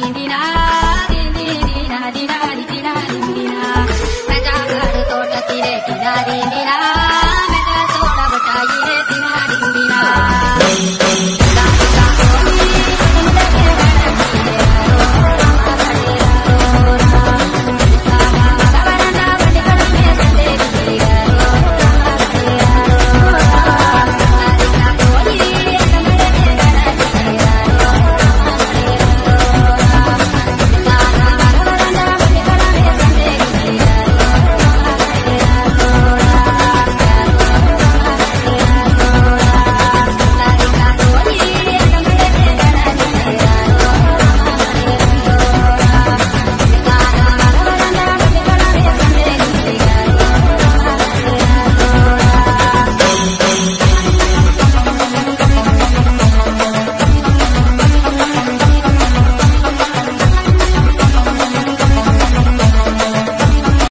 di di na di di di na di na